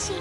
心